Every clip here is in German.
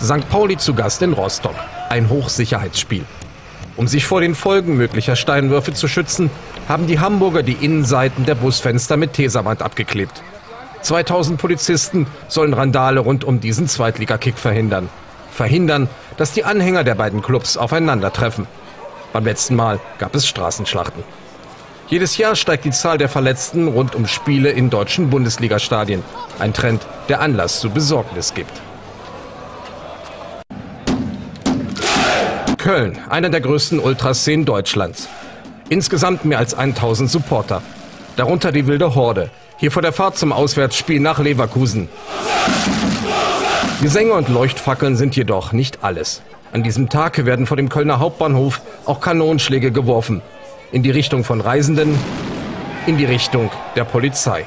St. Pauli zu Gast in Rostock. Ein Hochsicherheitsspiel. Um sich vor den Folgen möglicher Steinwürfe zu schützen, haben die Hamburger die Innenseiten der Busfenster mit Tesaband abgeklebt. 2000 Polizisten sollen Randale rund um diesen Zweitligakick verhindern. Verhindern, dass die Anhänger der beiden Clubs aufeinandertreffen. Beim letzten Mal gab es Straßenschlachten. Jedes Jahr steigt die Zahl der Verletzten rund um Spiele in deutschen Bundesligastadien. Ein Trend, der Anlass zu Besorgnis gibt. Köln, einer der größten Ultraszenen Deutschlands. Insgesamt mehr als 1000 Supporter. Darunter die wilde Horde. Hier vor der Fahrt zum Auswärtsspiel nach Leverkusen. Gesänge und Leuchtfackeln sind jedoch nicht alles. An diesem Tag werden vor dem Kölner Hauptbahnhof auch Kanonschläge geworfen. In die Richtung von Reisenden, in die Richtung der Polizei.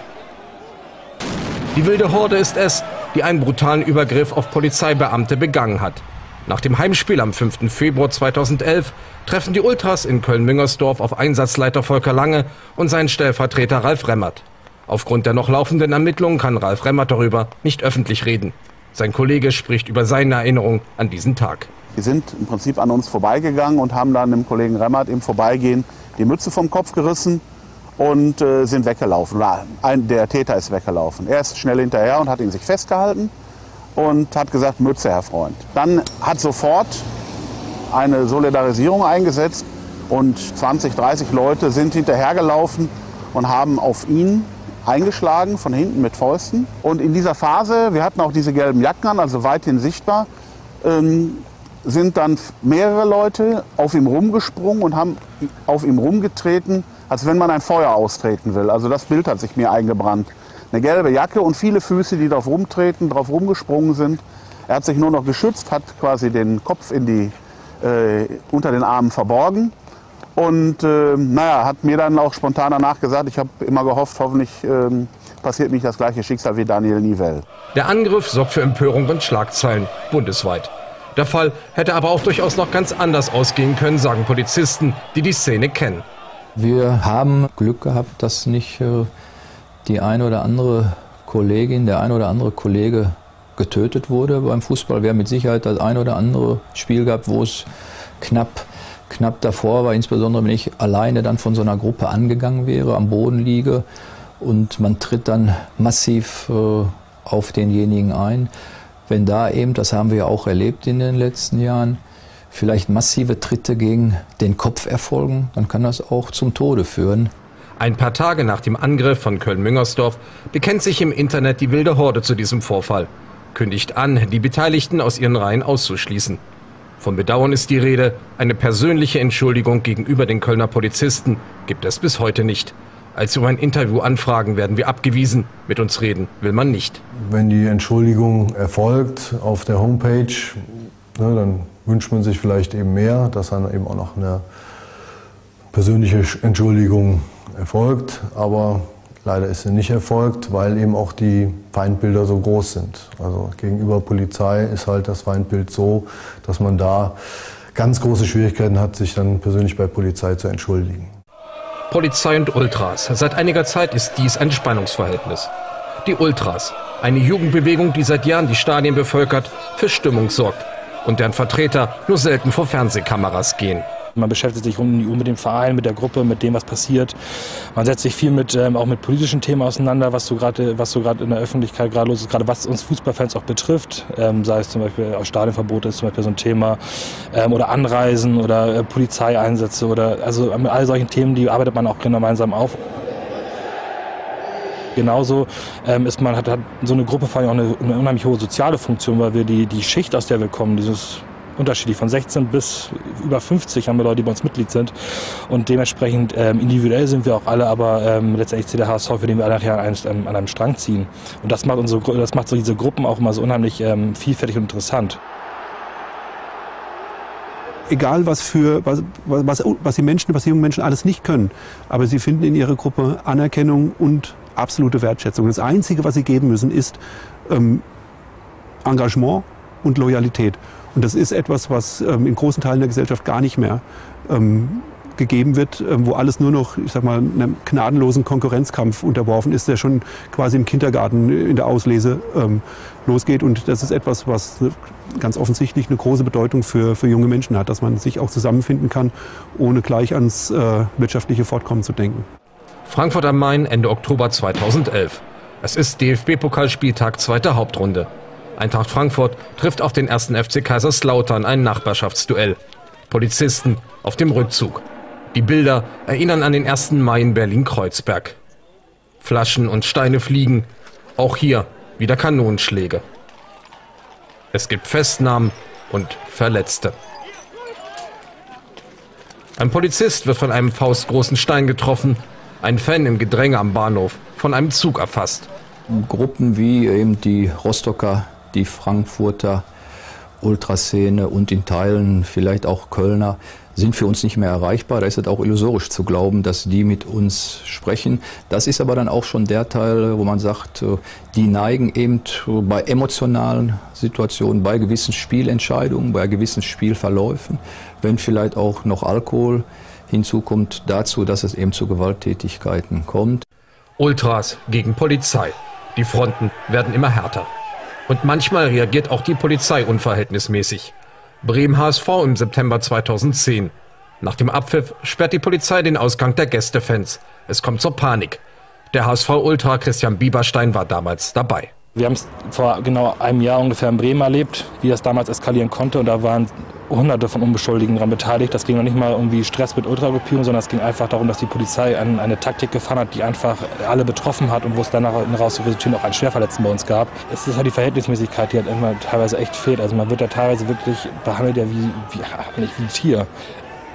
Die wilde Horde ist es, die einen brutalen Übergriff auf Polizeibeamte begangen hat. Nach dem Heimspiel am 5. Februar 2011 treffen die Ultras in Köln-Müngersdorf auf Einsatzleiter Volker Lange und seinen Stellvertreter Ralf Remmert. Aufgrund der noch laufenden Ermittlungen kann Ralf Remmert darüber nicht öffentlich reden. Sein Kollege spricht über seine Erinnerung an diesen Tag. Die sind im Prinzip an uns vorbeigegangen und haben dann dem Kollegen Remmert im Vorbeigehen die Mütze vom Kopf gerissen und äh, sind weggelaufen. Ein, der Täter ist weggelaufen. Er ist schnell hinterher und hat ihn sich festgehalten und hat gesagt, Mütze, Herr Freund. Dann hat sofort eine Solidarisierung eingesetzt und 20, 30 Leute sind hinterhergelaufen und haben auf ihn eingeschlagen, von hinten mit Fäusten. Und in dieser Phase, wir hatten auch diese gelben Jacken an, also weithin sichtbar, ähm, sind dann mehrere Leute auf ihm rumgesprungen und haben auf ihm rumgetreten, als wenn man ein Feuer austreten will. Also das Bild hat sich mir eingebrannt. Eine gelbe Jacke und viele Füße, die drauf rumtreten, drauf rumgesprungen sind. Er hat sich nur noch geschützt, hat quasi den Kopf in die, äh, unter den Armen verborgen und äh, naja, hat mir dann auch spontan danach gesagt, ich habe immer gehofft, hoffentlich ähm, passiert nicht das gleiche Schicksal wie Daniel Nivell. Der Angriff sorgt für Empörung und Schlagzeilen bundesweit. Der Fall hätte aber auch durchaus noch ganz anders ausgehen können, sagen Polizisten, die die Szene kennen. Wir haben Glück gehabt, dass nicht äh, die eine oder andere Kollegin, der eine oder andere Kollege getötet wurde beim Fußball. Wir haben mit Sicherheit das eine oder andere Spiel gehabt, wo es knapp knapp davor war, insbesondere wenn ich alleine dann von so einer Gruppe angegangen wäre, am Boden liege und man tritt dann massiv äh, auf denjenigen ein. Wenn da eben, das haben wir ja auch erlebt in den letzten Jahren, vielleicht massive Tritte gegen den Kopf erfolgen, dann kann das auch zum Tode führen. Ein paar Tage nach dem Angriff von Köln-Müngersdorf bekennt sich im Internet die wilde Horde zu diesem Vorfall, kündigt an, die Beteiligten aus ihren Reihen auszuschließen. Von Bedauern ist die Rede. Eine persönliche Entschuldigung gegenüber den Kölner Polizisten gibt es bis heute nicht. Als wir um ein Interview anfragen, werden wir abgewiesen. Mit uns reden will man nicht. Wenn die Entschuldigung erfolgt auf der Homepage, ne, dann wünscht man sich vielleicht eben mehr, dass dann eben auch noch eine persönliche Entschuldigung erfolgt. Aber Leider ist sie nicht erfolgt, weil eben auch die Feindbilder so groß sind. Also gegenüber Polizei ist halt das Feindbild so, dass man da ganz große Schwierigkeiten hat, sich dann persönlich bei Polizei zu entschuldigen. Polizei und Ultras. Seit einiger Zeit ist dies ein Spannungsverhältnis. Die Ultras, eine Jugendbewegung, die seit Jahren die Stadien bevölkert, für Stimmung sorgt und deren Vertreter nur selten vor Fernsehkameras gehen. Man beschäftigt sich mit dem Verein, mit der Gruppe, mit dem, was passiert. Man setzt sich viel mit, ähm, auch mit politischen Themen auseinander, was so gerade, so in der Öffentlichkeit gerade los ist, gerade was uns Fußballfans auch betrifft. Ähm, sei es zum Beispiel auch Stadionverbote ist zum Beispiel so ein Thema ähm, oder Anreisen oder äh, Polizeieinsätze oder also mit all solchen Themen, die arbeitet man auch gemeinsam auf. Genauso ähm, ist man hat, hat so eine Gruppe vor allem auch eine, eine unheimlich hohe soziale Funktion, weil wir die, die Schicht, aus der wir kommen, dieses unterschiedlich. Von 16 bis über 50 haben wir Leute, die bei uns Mitglied sind. Und dementsprechend ähm, individuell sind wir auch alle, aber ähm, letztendlich zählt der HSV, für den wir alle nachher an, einem, an einem Strang ziehen. Und das macht, unsere, das macht so diese Gruppen auch immer so unheimlich ähm, vielfältig und interessant egal was für was, was, was die Menschen, was die jungen Menschen alles nicht können, aber sie finden in ihrer Gruppe Anerkennung und absolute Wertschätzung. Das Einzige, was sie geben müssen, ist ähm, Engagement und Loyalität. Und das ist etwas, was ähm, in großen Teilen der Gesellschaft gar nicht mehr ähm, gegeben wird, ähm, wo alles nur noch, ich sag mal, einem gnadenlosen Konkurrenzkampf unterworfen ist, der schon quasi im Kindergarten in der Auslese ähm, losgeht. Und das ist etwas, was ganz offensichtlich eine große Bedeutung für, für junge Menschen hat, dass man sich auch zusammenfinden kann, ohne gleich ans äh, wirtschaftliche Fortkommen zu denken. Frankfurt am Main Ende Oktober 2011. Es ist DFB-Pokalspieltag zweite Hauptrunde. Eintracht Frankfurt trifft auf den ersten FC Kaiserslautern ein Nachbarschaftsduell. Polizisten auf dem Rückzug. Die Bilder erinnern an den 1. Mai in Berlin-Kreuzberg. Flaschen und Steine fliegen. Auch hier wieder Kanonenschläge. Es gibt Festnahmen und Verletzte. Ein Polizist wird von einem faustgroßen Stein getroffen, ein Fan im Gedränge am Bahnhof von einem Zug erfasst. Gruppen wie eben die Rostocker, die Frankfurter Ultraszene und in Teilen vielleicht auch Kölner sind für uns nicht mehr erreichbar. Da ist es auch illusorisch zu glauben, dass die mit uns sprechen. Das ist aber dann auch schon der Teil, wo man sagt, äh, die neigen eben bei emotionalen Situationen, bei gewissen Spielentscheidungen, bei gewissen Spielverläufen, wenn vielleicht auch noch Alkohol hinzukommt, dazu, dass es eben zu Gewalttätigkeiten kommt. Ultras gegen Polizei. Die Fronten werden immer härter. Und manchmal reagiert auch die Polizei unverhältnismäßig. Bremen HSV im September 2010. Nach dem Abpfiff sperrt die Polizei den Ausgang der Gästefans. Es kommt zur Panik. Der HSV-Ultra Christian Bieberstein war damals dabei. Wir haben es vor genau einem Jahr ungefähr in Bremen erlebt, wie das damals eskalieren konnte. Und da waren hunderte von Unbeschuldigten daran beteiligt. Das ging noch nicht mal irgendwie Stress mit Ultragruppierungen, sondern es ging einfach darum, dass die Polizei ein, eine Taktik gefahren hat, die einfach alle betroffen hat und wo es dann raus resultieren auch einen Schwerverletzten bei uns gab. Es ist halt die Verhältnismäßigkeit, die halt immer teilweise echt fehlt. Also man wird da teilweise wirklich behandelt ja wie, wie, nicht wie ein Tier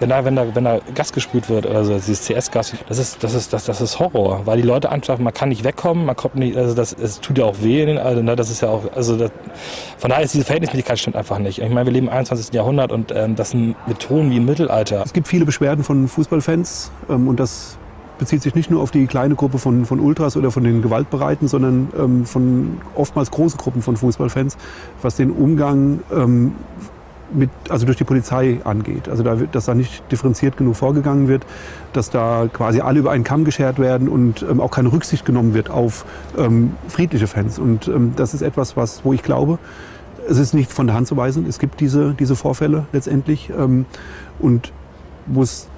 wenn da, wenn da, wenn da Gas gespült wird, also dieses CS-Gas, das ist, das ist, das, das ist Horror, weil die Leute einfach, man kann nicht wegkommen, man kommt nicht, also das, es tut ja auch weh, also, ne, das ist ja auch, also das, von daher ist diese Verhältnismäßigkeit stimmt einfach nicht. Ich meine, wir leben im 21. Jahrhundert und ähm, das sind Methoden wie im Mittelalter. Es gibt viele Beschwerden von Fußballfans ähm, und das bezieht sich nicht nur auf die kleine Gruppe von, von Ultras oder von den Gewaltbereiten, sondern ähm, von oftmals großen Gruppen von Fußballfans, was den Umgang ähm, mit, also durch die Polizei angeht. Also da wird, dass da nicht differenziert genug vorgegangen wird, dass da quasi alle über einen Kamm geschert werden und ähm, auch keine Rücksicht genommen wird auf ähm, friedliche Fans. Und ähm, das ist etwas, was, wo ich glaube, es ist nicht von der Hand zu weisen. Es gibt diese, diese Vorfälle letztendlich ähm, und wo es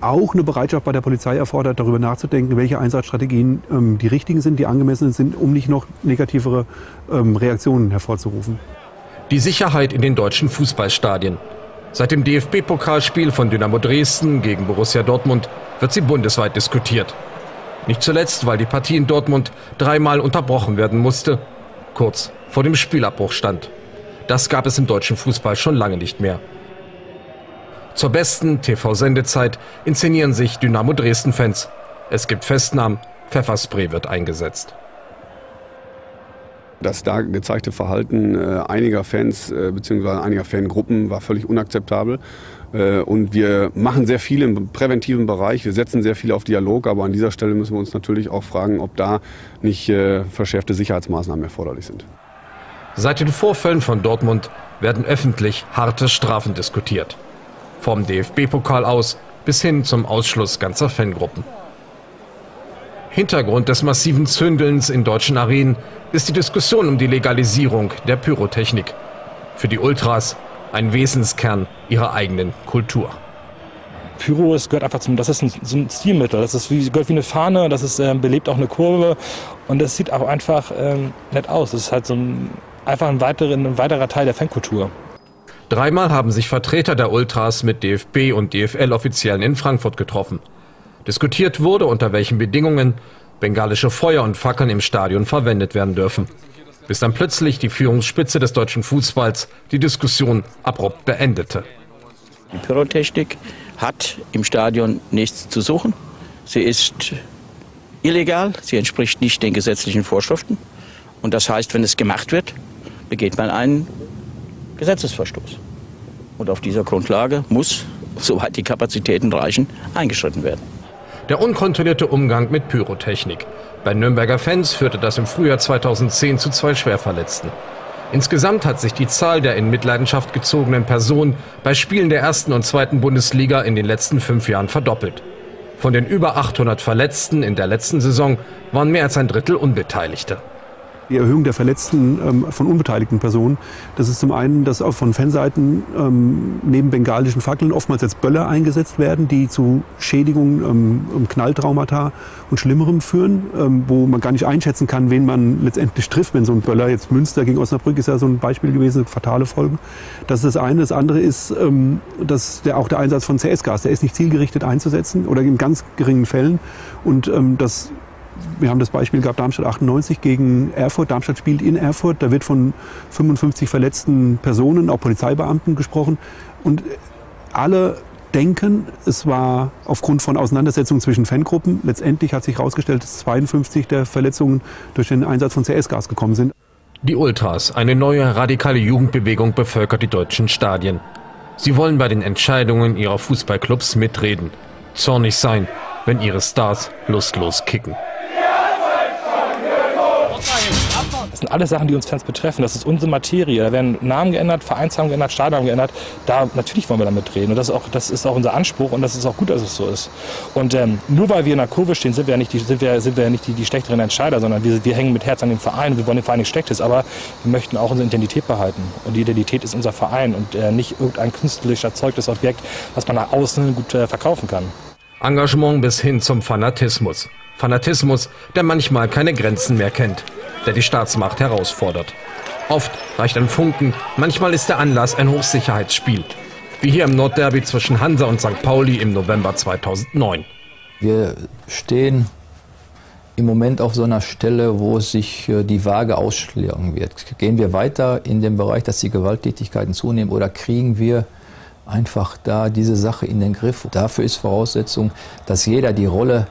auch eine Bereitschaft bei der Polizei erfordert, darüber nachzudenken, welche Einsatzstrategien ähm, die richtigen sind, die angemessen sind, um nicht noch negativere ähm, Reaktionen hervorzurufen. Die Sicherheit in den deutschen Fußballstadien. Seit dem DFB-Pokalspiel von Dynamo Dresden gegen Borussia Dortmund wird sie bundesweit diskutiert. Nicht zuletzt, weil die Partie in Dortmund dreimal unterbrochen werden musste, kurz vor dem Spielabbruch stand. Das gab es im deutschen Fußball schon lange nicht mehr. Zur besten TV-Sendezeit inszenieren sich Dynamo Dresden-Fans. Es gibt Festnahmen, Pfefferspray wird eingesetzt. Das da gezeigte Verhalten äh, einiger Fans äh, bzw. einiger Fangruppen war völlig unakzeptabel. Äh, und wir machen sehr viel im präventiven Bereich. Wir setzen sehr viel auf Dialog. Aber an dieser Stelle müssen wir uns natürlich auch fragen, ob da nicht verschärfte Sicherheitsmaßnahmen erforderlich sind. Seit den Vorfällen von Dortmund werden öffentlich harte Strafen diskutiert. Vom DFB-Pokal aus bis hin zum Ausschluss ganzer Fangruppen. Hintergrund des massiven Zündelns in deutschen Arenen ist die Diskussion um die Legalisierung der Pyrotechnik. Für die Ultras ein Wesenskern ihrer eigenen Kultur. Pyro ist, gehört einfach zum, das ist ein, so ein Stilmittel. Das ist wie, gehört wie eine Fahne, das ist, äh, belebt auch eine Kurve und das sieht auch einfach ähm, nett aus. Das ist halt so ein, einfach ein, weiteren, ein weiterer Teil der Fankultur. Dreimal haben sich Vertreter der Ultras mit DFB und DFL-Offiziellen in Frankfurt getroffen. Diskutiert wurde, unter welchen Bedingungen bengalische Feuer und Fackeln im Stadion verwendet werden dürfen. Bis dann plötzlich die Führungsspitze des deutschen Fußballs die Diskussion abrupt beendete. Die Pyrotechnik hat im Stadion nichts zu suchen. Sie ist illegal, sie entspricht nicht den gesetzlichen Vorschriften. Und das heißt, wenn es gemacht wird, begeht man einen Gesetzesverstoß. Und auf dieser Grundlage muss, soweit die Kapazitäten reichen, eingeschritten werden. Der unkontrollierte Umgang mit Pyrotechnik. Bei Nürnberger Fans führte das im Frühjahr 2010 zu zwei Schwerverletzten. Insgesamt hat sich die Zahl der in Mitleidenschaft gezogenen Personen bei Spielen der ersten und zweiten Bundesliga in den letzten fünf Jahren verdoppelt. Von den über 800 Verletzten in der letzten Saison waren mehr als ein Drittel Unbeteiligte die Erhöhung der Verletzten ähm, von unbeteiligten Personen. Das ist zum einen, dass auch von Fanseiten ähm, neben bengalischen Fackeln oftmals jetzt Böller eingesetzt werden, die zu Schädigungen, ähm, Knalltraumata und Schlimmerem führen, ähm, wo man gar nicht einschätzen kann, wen man letztendlich trifft, wenn so ein Böller, jetzt Münster gegen Osnabrück ist ja so ein Beispiel gewesen, fatale Folgen. Das ist das eine. Das andere ist, ähm, dass der, auch der Einsatz von CS-Gas, der ist nicht zielgerichtet einzusetzen oder in ganz geringen Fällen. Und ähm, das wir haben das Beispiel gehabt, Darmstadt 98 gegen Erfurt. Darmstadt spielt in Erfurt. Da wird von 55 verletzten Personen, auch Polizeibeamten gesprochen. Und alle denken, es war aufgrund von Auseinandersetzungen zwischen Fangruppen. Letztendlich hat sich herausgestellt, dass 52 der Verletzungen durch den Einsatz von CS-Gas gekommen sind. Die Ultras, eine neue radikale Jugendbewegung, bevölkert die deutschen Stadien. Sie wollen bei den Entscheidungen ihrer Fußballclubs mitreden. Zornig sein, wenn ihre Stars lustlos kicken. Das sind alles Sachen, die uns Fans betreffen. Das ist unsere Materie. Da werden Namen geändert, Vereinsnamen geändert, Stadion geändert. Da natürlich wollen wir damit reden. Und das ist auch, das ist auch unser Anspruch und das ist auch gut, dass es so ist. Und ähm, nur weil wir in der Kurve stehen, sind wir ja nicht die, sind wir, sind wir nicht die, die schlechteren Entscheider, sondern wir, wir hängen mit Herz an dem Verein. Wir wollen den Verein nicht Schlechtes, aber wir möchten auch unsere Identität behalten. Und die Identität ist unser Verein und äh, nicht irgendein künstlerisch erzeugtes Objekt, was man nach außen gut äh, verkaufen kann. Engagement bis hin zum Fanatismus. Fanatismus, der manchmal keine Grenzen mehr kennt der die Staatsmacht herausfordert. Oft reicht ein Funken, manchmal ist der Anlass ein Hochsicherheitsspiel. Wie hier im Nordderby zwischen Hansa und St. Pauli im November 2009. Wir stehen im Moment auf so einer Stelle, wo sich äh, die Waage ausschlagen wird. Gehen wir weiter in dem Bereich, dass die Gewalttätigkeiten zunehmen oder kriegen wir einfach da diese Sache in den Griff? Dafür ist Voraussetzung, dass jeder die Rolle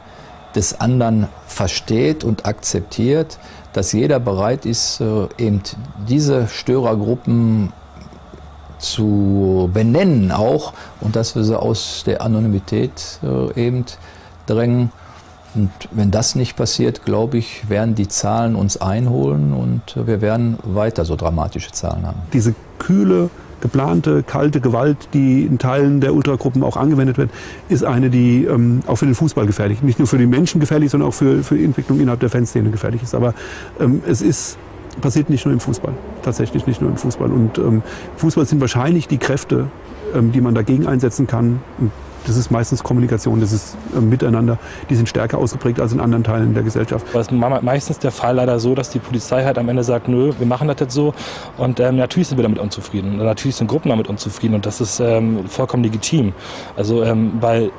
des anderen versteht und akzeptiert, dass jeder bereit ist, äh, eben diese Störergruppen zu benennen auch und dass wir sie aus der Anonymität äh, eben drängen. Und wenn das nicht passiert, glaube ich, werden die Zahlen uns einholen und wir werden weiter so dramatische Zahlen haben. Diese kühle geplante, kalte Gewalt, die in Teilen der Ultragruppen auch angewendet wird, ist eine, die ähm, auch für den Fußball gefährlich, nicht nur für die Menschen gefährlich, sondern auch für, für die Entwicklung innerhalb der Fanszene gefährlich ist. Aber ähm, es ist passiert nicht nur im Fußball, tatsächlich nicht nur im Fußball. Und ähm, Fußball sind wahrscheinlich die Kräfte, ähm, die man dagegen einsetzen kann. Und das ist meistens Kommunikation, das ist äh, Miteinander. Die sind stärker ausgeprägt als in anderen Teilen der Gesellschaft. Das ist meistens der Fall leider so, dass die Polizei halt am Ende sagt, nö, wir machen das jetzt so. Und ähm, natürlich sind wir damit unzufrieden. Und natürlich sind Gruppen damit unzufrieden. Und das ist ähm, vollkommen legitim. Also ähm, weil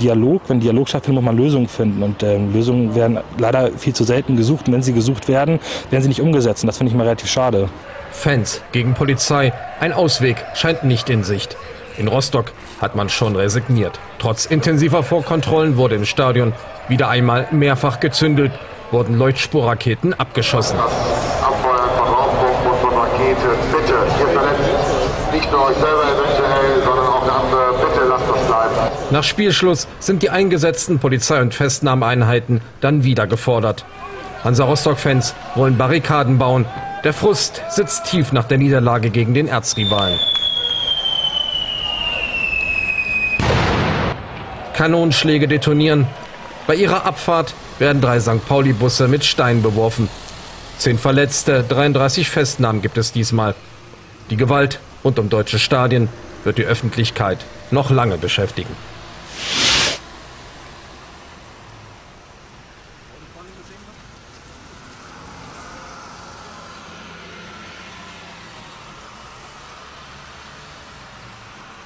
Dialog, wenn Dialog stattfindet, muss man Lösungen finden. Und ähm, Lösungen werden leider viel zu selten gesucht. Und wenn sie gesucht werden, werden sie nicht umgesetzt. Und das finde ich mal relativ schade. Fans gegen Polizei. Ein Ausweg scheint nicht in Sicht. In Rostock hat man schon resigniert. Trotz intensiver Vorkontrollen wurde im Stadion wieder einmal mehrfach gezündelt, wurden Leuchtspurraketen abgeschossen. Abfeuern von Rauchbomben und von Raketen. Bitte, ihr verletzt nicht nur euch selber eventuell, sondern auch andere. Bitte lasst uns bleiben. Nach Spielschluss sind die eingesetzten Polizei- und Festnahmeeinheiten dann wieder gefordert. Hansa Rostock-Fans wollen Barrikaden bauen. Der Frust sitzt tief nach der Niederlage gegen den Erzrivalen. Kanonenschläge detonieren. Bei ihrer Abfahrt werden drei St. Pauli-Busse mit Steinen beworfen. Zehn Verletzte, 33 Festnahmen gibt es diesmal. Die Gewalt rund um deutsche Stadien wird die Öffentlichkeit noch lange beschäftigen.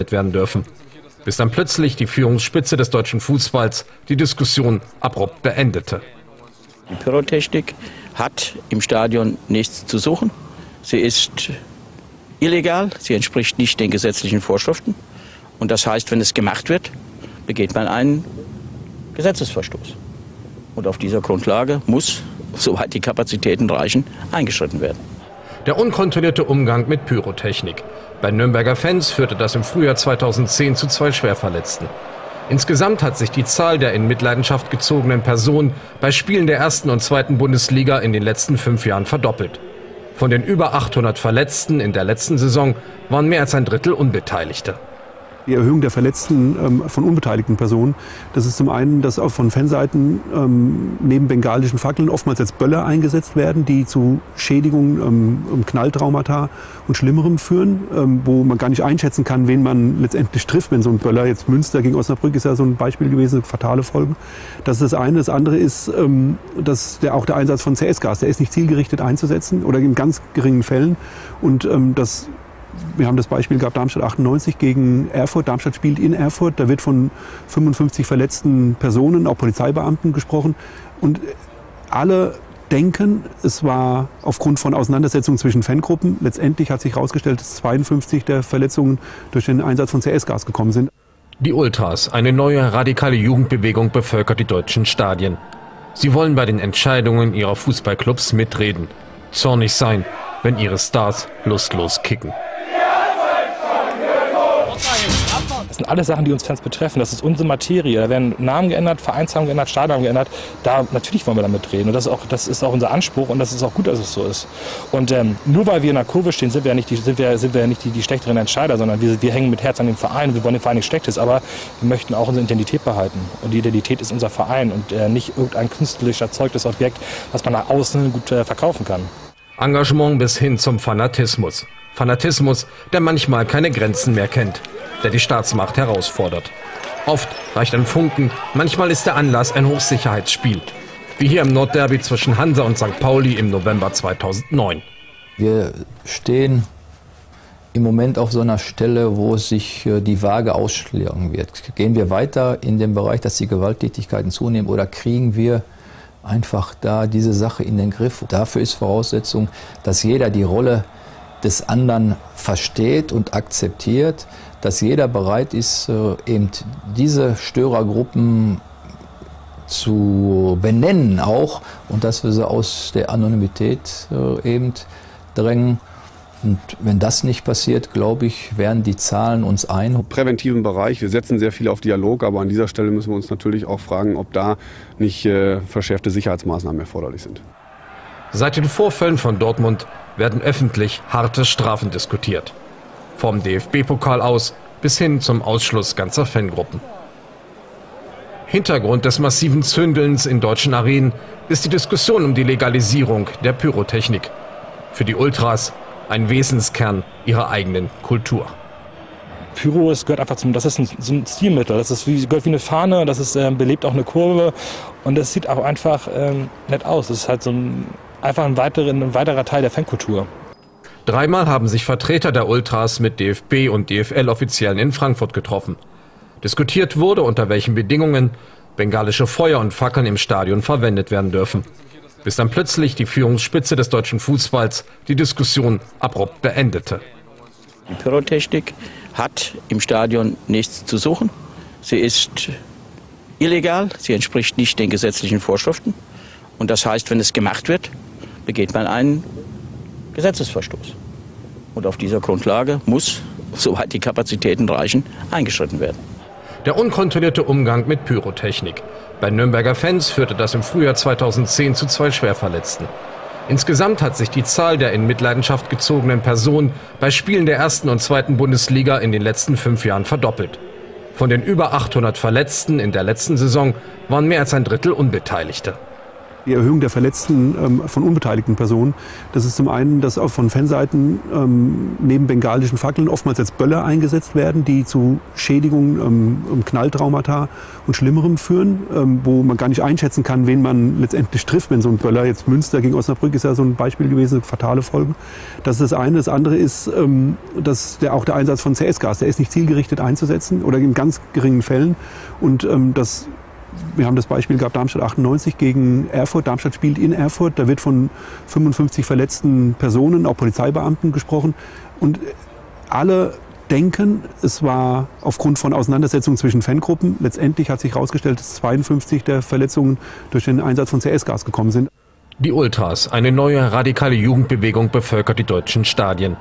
werden dürfen bis dann plötzlich die Führungsspitze des deutschen Fußballs die Diskussion abrupt beendete. Die Pyrotechnik hat im Stadion nichts zu suchen. Sie ist illegal, sie entspricht nicht den gesetzlichen Vorschriften. Und das heißt, wenn es gemacht wird, begeht man einen Gesetzesverstoß. Und auf dieser Grundlage muss, soweit die Kapazitäten reichen, eingeschritten werden. Der unkontrollierte Umgang mit Pyrotechnik. Bei Nürnberger Fans führte das im Frühjahr 2010 zu zwei Schwerverletzten. Insgesamt hat sich die Zahl der in Mitleidenschaft gezogenen Personen bei Spielen der ersten und zweiten Bundesliga in den letzten fünf Jahren verdoppelt. Von den über 800 Verletzten in der letzten Saison waren mehr als ein Drittel Unbeteiligte die Erhöhung der Verletzten ähm, von unbeteiligten Personen. Das ist zum einen, dass auch von Fanseiten ähm, neben bengalischen Fackeln oftmals jetzt Böller eingesetzt werden, die zu Schädigungen, ähm, Knalltraumata und Schlimmerem führen, ähm, wo man gar nicht einschätzen kann, wen man letztendlich trifft, wenn so ein Böller, jetzt Münster gegen Osnabrück ist ja so ein Beispiel gewesen, fatale Folgen. Das ist das eine. Das andere ist, ähm, dass der, auch der Einsatz von CS-Gas, der ist nicht zielgerichtet einzusetzen oder in ganz geringen Fällen. Und ähm, das wir haben das Beispiel gehabt, Darmstadt 98 gegen Erfurt. Darmstadt spielt in Erfurt. Da wird von 55 verletzten Personen, auch Polizeibeamten gesprochen. Und alle denken, es war aufgrund von Auseinandersetzungen zwischen Fangruppen. Letztendlich hat sich herausgestellt, dass 52 der Verletzungen durch den Einsatz von CS-Gas gekommen sind. Die Ultras, eine neue radikale Jugendbewegung, bevölkert die deutschen Stadien. Sie wollen bei den Entscheidungen ihrer Fußballclubs mitreden. Zornig sein, wenn ihre Stars lustlos kicken. Das sind alles Sachen, die uns Fans betreffen. Das ist unsere Materie. Da werden Namen geändert, Vereinsnamen geändert, Stadion geändert. Da natürlich wollen wir damit reden. Und das ist auch, das ist auch unser Anspruch und das ist auch gut, dass es so ist. Und ähm, nur weil wir in der Kurve stehen, sind wir ja nicht die, sind wir, sind wir nicht die, die schlechteren Entscheider, sondern wir, wir hängen mit Herz an dem Verein wir wollen dem Verein nichts Schlechtes. Aber wir möchten auch unsere Identität behalten. Und die Identität ist unser Verein und äh, nicht irgendein künstlerisch erzeugtes Objekt, was man nach außen gut äh, verkaufen kann. Engagement bis hin zum Fanatismus. Fanatismus, der manchmal keine Grenzen mehr kennt der die Staatsmacht herausfordert. Oft reicht ein Funken, manchmal ist der Anlass ein Hochsicherheitsspiel. Wie hier im Nordderby zwischen Hansa und St. Pauli im November 2009. Wir stehen im Moment auf so einer Stelle, wo sich äh, die Waage ausschlagen wird. Gehen wir weiter in dem Bereich, dass die Gewalttätigkeiten zunehmen oder kriegen wir einfach da diese Sache in den Griff? Dafür ist Voraussetzung, dass jeder die Rolle des anderen versteht und akzeptiert, dass jeder bereit ist, äh, eben diese Störergruppen zu benennen auch und dass wir sie aus der Anonymität äh, eben drängen. Und wenn das nicht passiert, glaube ich, werden die Zahlen uns ein. Präventiven Bereich, wir setzen sehr viel auf Dialog, aber an dieser Stelle müssen wir uns natürlich auch fragen, ob da nicht äh, verschärfte Sicherheitsmaßnahmen erforderlich sind. Seit den Vorfällen von Dortmund werden öffentlich harte Strafen diskutiert. Vom DFB-Pokal aus bis hin zum Ausschluss ganzer Fangruppen. Hintergrund des massiven Zündelns in deutschen Arenen ist die Diskussion um die Legalisierung der Pyrotechnik. Für die Ultras ein Wesenskern ihrer eigenen Kultur. Pyro ist, gehört einfach zum, das ist ein, so ein Stilmittel, das ist wie, gehört wie eine Fahne, das ist, äh, belebt auch eine Kurve und das sieht auch einfach ähm, nett aus. Das ist halt so ein, einfach ein, weiteren, ein weiterer Teil der Fankultur. Dreimal haben sich Vertreter der Ultras mit DFB und DFL-Offiziellen in Frankfurt getroffen. Diskutiert wurde, unter welchen Bedingungen bengalische Feuer und Fackeln im Stadion verwendet werden dürfen. Bis dann plötzlich die Führungsspitze des deutschen Fußballs die Diskussion abrupt beendete. Die Pyrotechnik hat im Stadion nichts zu suchen. Sie ist illegal, sie entspricht nicht den gesetzlichen Vorschriften. Und das heißt, wenn es gemacht wird, begeht man einen Gesetzesverstoß. Und auf dieser Grundlage muss, soweit die Kapazitäten reichen, eingeschritten werden. Der unkontrollierte Umgang mit Pyrotechnik. Bei Nürnberger Fans führte das im Frühjahr 2010 zu zwei Schwerverletzten. Insgesamt hat sich die Zahl der in Mitleidenschaft gezogenen Personen bei Spielen der ersten und zweiten Bundesliga in den letzten fünf Jahren verdoppelt. Von den über 800 Verletzten in der letzten Saison waren mehr als ein Drittel Unbeteiligte die Erhöhung der Verletzten ähm, von unbeteiligten Personen. Das ist zum einen, dass auch von Fanseiten ähm, neben bengalischen Fackeln oftmals jetzt Böller eingesetzt werden, die zu Schädigungen, ähm, Knalltraumata und Schlimmerem führen, ähm, wo man gar nicht einschätzen kann, wen man letztendlich trifft, wenn so ein Böller, jetzt Münster gegen Osnabrück ist ja so ein Beispiel gewesen, fatale Folgen. Das ist das eine. Das andere ist, ähm, dass der, auch der Einsatz von CS-Gas, der ist nicht zielgerichtet einzusetzen oder in ganz geringen Fällen. Und ähm, das wir haben das Beispiel gehabt, Darmstadt 98 gegen Erfurt. Darmstadt spielt in Erfurt. Da wird von 55 verletzten Personen, auch Polizeibeamten gesprochen. Und alle denken, es war aufgrund von Auseinandersetzungen zwischen Fangruppen. Letztendlich hat sich herausgestellt, dass 52 der Verletzungen durch den Einsatz von CS-Gas gekommen sind. Die Ultras, eine neue radikale Jugendbewegung, bevölkert die deutschen Stadien.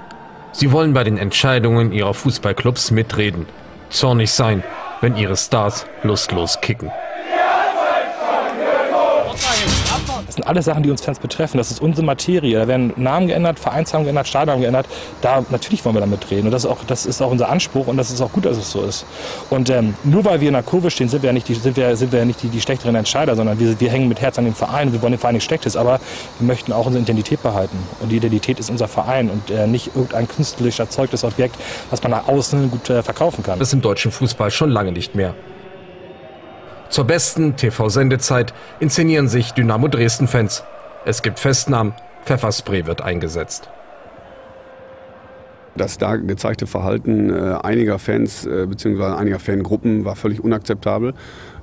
Sie wollen bei den Entscheidungen ihrer Fußballclubs mitreden. Zornig sein, wenn ihre Stars lustlos kicken. Das sind alles Sachen, die uns Fans betreffen. Das ist unsere Materie. Da werden Namen geändert, Vereinsnamen geändert, Stadion geändert. Da natürlich wollen wir damit reden. Und das ist auch, das ist auch unser Anspruch und das ist auch gut, dass es so ist. Und ähm, nur weil wir in der Kurve stehen, sind wir ja nicht die, sind wir, sind wir ja nicht die, die schlechteren Entscheider, sondern wir, wir hängen mit Herz an dem Verein. Wir wollen den Verein nicht schlechtes, aber wir möchten auch unsere Identität behalten. Und die Identität ist unser Verein und äh, nicht irgendein künstlerisch erzeugtes Objekt, was man nach außen gut äh, verkaufen kann. Das ist im deutschen Fußball schon lange nicht mehr. Zur besten TV-Sendezeit inszenieren sich Dynamo Dresden-Fans. Es gibt Festnahmen, Pfefferspray wird eingesetzt. Das da gezeigte Verhalten äh, einiger Fans äh, bzw. einiger Fangruppen war völlig unakzeptabel.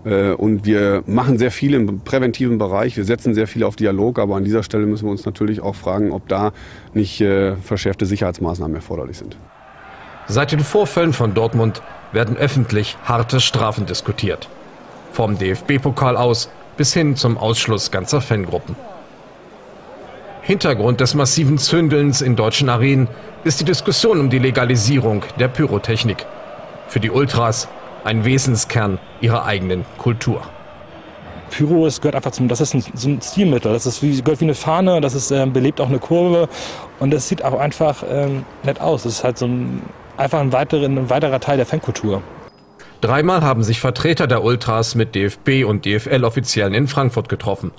Äh, und wir machen sehr viel im präventiven Bereich. Wir setzen sehr viel auf Dialog, aber an dieser Stelle müssen wir uns natürlich auch fragen, ob da nicht verschärfte Sicherheitsmaßnahmen erforderlich sind. Seit den Vorfällen von Dortmund werden öffentlich harte Strafen diskutiert. Vom DFB-Pokal aus bis hin zum Ausschluss ganzer Fangruppen. Hintergrund des massiven Zündelns in deutschen Arenen ist die Diskussion um die Legalisierung der Pyrotechnik. Für die Ultras ein Wesenskern ihrer eigenen Kultur. Pyro ist, gehört einfach zum, das ist ein, so ein Stilmittel, das ist wie, gehört wie eine Fahne, das ist, äh, belebt auch eine Kurve und das sieht auch einfach ähm, nett aus. Das ist halt so ein, einfach ein, weiterer, ein weiterer Teil der Fankultur. Dreimal haben sich Vertreter der Ultras mit DFB und DFL-Offiziellen in Frankfurt getroffen.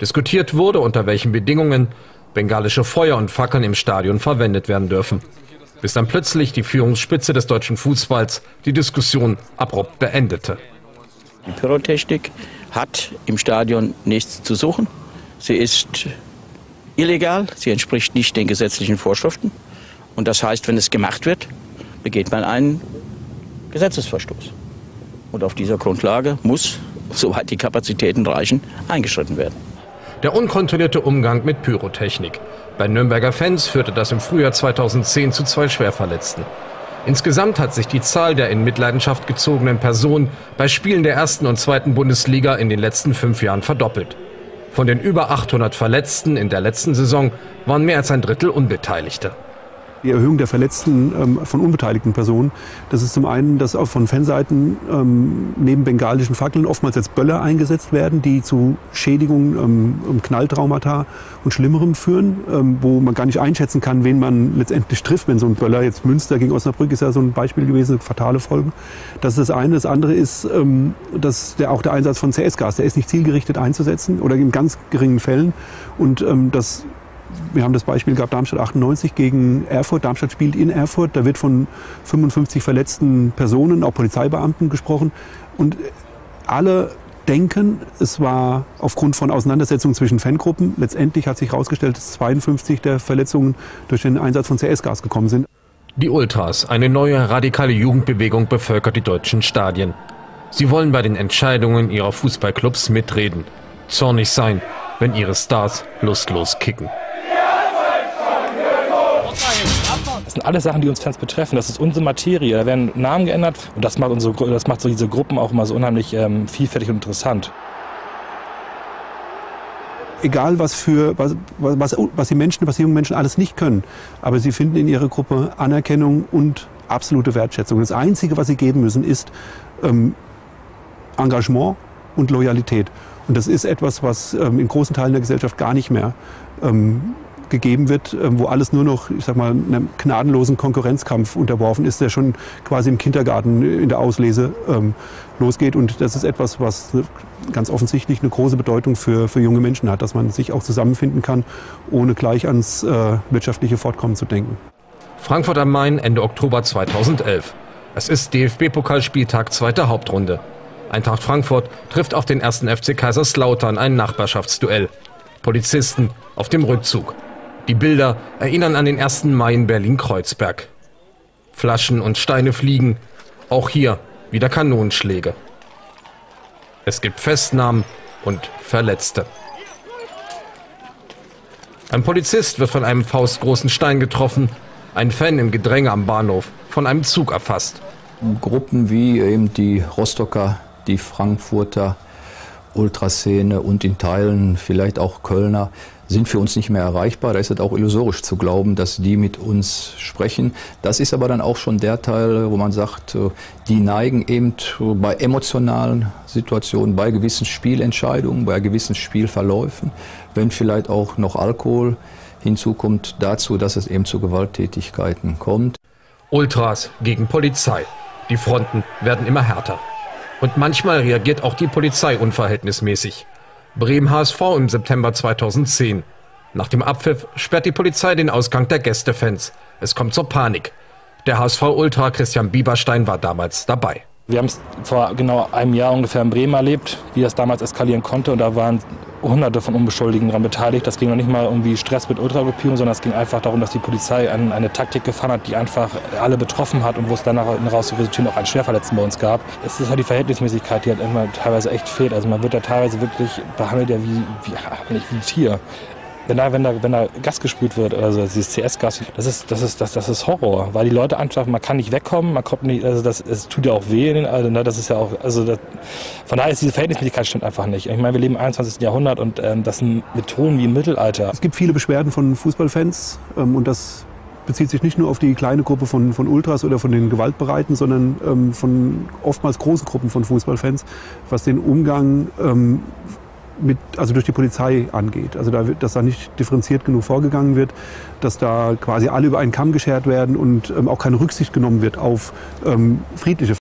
Diskutiert wurde, unter welchen Bedingungen bengalische Feuer und Fackeln im Stadion verwendet werden dürfen. Bis dann plötzlich die Führungsspitze des deutschen Fußballs die Diskussion abrupt beendete. Die Pyrotechnik hat im Stadion nichts zu suchen. Sie ist illegal, sie entspricht nicht den gesetzlichen Vorschriften. Und das heißt, wenn es gemacht wird, begeht man einen Gesetzesverstoß. Und auf dieser Grundlage muss, soweit die Kapazitäten reichen, eingeschritten werden. Der unkontrollierte Umgang mit Pyrotechnik. Bei Nürnberger Fans führte das im Frühjahr 2010 zu zwei Schwerverletzten. Insgesamt hat sich die Zahl der in Mitleidenschaft gezogenen Personen bei Spielen der ersten und zweiten Bundesliga in den letzten fünf Jahren verdoppelt. Von den über 800 Verletzten in der letzten Saison waren mehr als ein Drittel Unbeteiligte die Erhöhung der Verletzten ähm, von unbeteiligten Personen. Das ist zum einen, dass auch von Fanseiten ähm, neben bengalischen Fackeln oftmals jetzt Böller eingesetzt werden, die zu Schädigungen, ähm, Knalltraumata und Schlimmerem führen, ähm, wo man gar nicht einschätzen kann, wen man letztendlich trifft, wenn so ein Böller jetzt Münster gegen Osnabrück ist ja so ein Beispiel gewesen, fatale Folgen. Das ist das eine. Das andere ist, ähm, dass der, auch der Einsatz von CS-Gas, der ist nicht zielgerichtet einzusetzen oder in ganz geringen Fällen und ähm, das wir haben das Beispiel gehabt, Darmstadt 98 gegen Erfurt. Darmstadt spielt in Erfurt. Da wird von 55 verletzten Personen, auch Polizeibeamten gesprochen. Und alle denken, es war aufgrund von Auseinandersetzungen zwischen Fangruppen. Letztendlich hat sich herausgestellt, dass 52 der Verletzungen durch den Einsatz von CS-Gas gekommen sind. Die Ultras, eine neue radikale Jugendbewegung, bevölkert die deutschen Stadien. Sie wollen bei den Entscheidungen ihrer Fußballclubs mitreden, zornig sein, wenn ihre Stars lustlos kicken. Sind alles Sachen, die uns Fans betreffen. Das ist unsere Materie. Da werden Namen geändert und das macht, unsere, das macht so diese Gruppen auch immer so unheimlich ähm, vielfältig und interessant. Egal was für was, was, was die Menschen, was die jungen Menschen alles nicht können, aber sie finden in ihrer Gruppe Anerkennung und absolute Wertschätzung. Das Einzige, was sie geben müssen, ist ähm, Engagement und Loyalität. Und das ist etwas, was ähm, in großen Teilen der Gesellschaft gar nicht mehr ähm, gegeben wird, ähm, wo alles nur noch, ich sag mal, einem gnadenlosen Konkurrenzkampf unterworfen ist, der schon quasi im Kindergarten in der Auslese ähm, losgeht. Und das ist etwas, was ganz offensichtlich eine große Bedeutung für, für junge Menschen hat, dass man sich auch zusammenfinden kann, ohne gleich ans äh, wirtschaftliche Fortkommen zu denken. Frankfurt am Main Ende Oktober 2011. Es ist DFB-Pokalspieltag zweiter Hauptrunde. Eintracht Frankfurt trifft auf den ersten FC Kaiserslautern ein Nachbarschaftsduell. Polizisten auf dem Rückzug. Die Bilder erinnern an den 1. Mai in Berlin-Kreuzberg. Flaschen und Steine fliegen, auch hier wieder Kanonenschläge. Es gibt Festnahmen und Verletzte. Ein Polizist wird von einem faustgroßen Stein getroffen, ein Fan im Gedränge am Bahnhof von einem Zug erfasst. Gruppen wie eben die Rostocker, die Frankfurter Ultraszene und in Teilen vielleicht auch Kölner sind für uns nicht mehr erreichbar. Da ist es auch illusorisch zu glauben, dass die mit uns sprechen. Das ist aber dann auch schon der Teil, wo man sagt, äh, die neigen eben bei emotionalen Situationen, bei gewissen Spielentscheidungen, bei gewissen Spielverläufen, wenn vielleicht auch noch Alkohol hinzukommt, dazu, dass es eben zu Gewalttätigkeiten kommt. Ultras gegen Polizei. Die Fronten werden immer härter. Und manchmal reagiert auch die Polizei unverhältnismäßig. Bremen HSV im September 2010. Nach dem Abpfiff sperrt die Polizei den Ausgang der Gästefans. Es kommt zur Panik. Der HSV-Ultra Christian Bieberstein war damals dabei. Wir haben es vor genau einem Jahr ungefähr in Bremen erlebt, wie das damals eskalieren konnte. Und da waren hunderte von Unbeschuldigten daran beteiligt. Das ging noch nicht mal irgendwie Stress mit Ultragruppierungen, sondern es ging einfach darum, dass die Polizei ein, eine Taktik gefahren hat, die einfach alle betroffen hat und wo es dann daraus zu resultieren auch einen Schwerverletzten bei uns gab. Es ist halt die Verhältnismäßigkeit, die halt immer teilweise echt fehlt. Also man wird da teilweise wirklich behandelt ja wie, wie, nicht wie ein Tier wenn da, wenn da, wenn da Gas gespült wird, also dieses CS-Gas, das ist, das ist, das, das ist Horror, weil die Leute einfach, man kann nicht wegkommen, man kommt nicht, also das, es tut ja auch weh, also, ne, das ist ja auch, also das, von daher ist diese Verhältnismäßigkeit stimmt einfach nicht. Ich meine, wir leben im 21. Jahrhundert und ähm, das sind Methoden wie im Mittelalter. Es gibt viele Beschwerden von Fußballfans ähm, und das bezieht sich nicht nur auf die kleine Gruppe von, von Ultras oder von den Gewaltbereiten, sondern ähm, von oftmals großen Gruppen von Fußballfans, was den Umgang ähm, mit, also durch die Polizei angeht. Also da wird, dass da nicht differenziert genug vorgegangen wird, dass da quasi alle über einen Kamm geschert werden und ähm, auch keine Rücksicht genommen wird auf ähm, friedliche